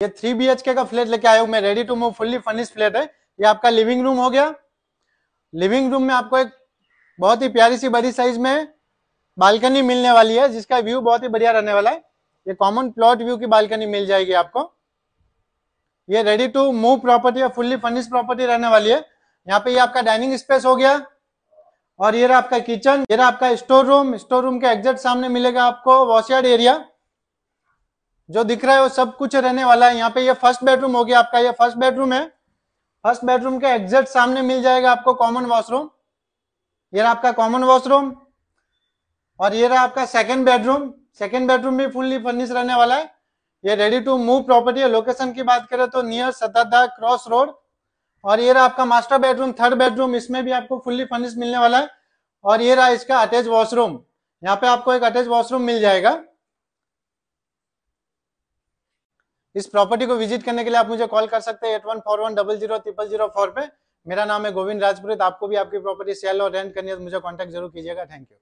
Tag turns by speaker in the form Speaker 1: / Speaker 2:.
Speaker 1: ये three B के flat लेके आया हूँ मैं ready to move fully furnish flat है। ये आपका लिविंग रूम हो गया। लिविंग रूम में आपको एक बहुत ही प्यारी सी बड़ी साइज़ में बालकनी मिलने वाली है, जिसका व्यू बहुत ही बढ़िया रहने वाला है। ये कॉमन प्लॉट व्यू की बालकनी मिल जाएगी आपको। ये रेडी टू मूव प्रॉपर्टी है फुल्ली फर्निश प्रॉपर्टी रहने वाली है। यहाँ पे ये आपका डाइनिंग स्पेस हो गया। और ये रहा आपका किचन ये रहा आपका स्टोर रूम स्टोर रूम के एग्जैक्ट सामने मिलेगा आपको वॉशयार्ड एरिया जो दिख रहा है वो सब कुछ रहने वाला है। यहाँ पे ये फ़र्स्ट बेडरूम हो गया आपका, ये फ़र्स्ट बेडरूम है। फ़र्स्ट बेडरूम के एग्जैक्ट सामने मिल जाएगा आपको कॉमन वॉशरूम ये रहा आपका कॉमन वॉशरूम और ये रहा आपका सेकंड बेडरूम सेकंड बेडरूम भी फुल्ली फर्निश रहने वाला है। ये रेडी टू मूव प्रॉपर्टी है। लोकेशन की बात करें तो नियर सताधा क्रॉस रोड और ये रहा आपका मास्टर बेडरूम थर्ड बेडरूम इसमें भी आपको फुल्ली फर्निश मिलने वाला है। और ये रहा इसका अटैच वॉशरूम यहाँ पे आपको एक अटैच वॉशरूम मिल जाएगा। इस प्रॉपर्टी को विज़िट करने के लिए आप मुझे कॉल कर सकते हैं eight one four one double zero triple zero four पे। मेरा नाम है गोविंद राजपुरोहित। आपको भी आपकी प्रॉपर्टी सेल और रेंट करनी है तो मुझे कॉन्टैक्ट ज़रूर कीजिएगा। Thank you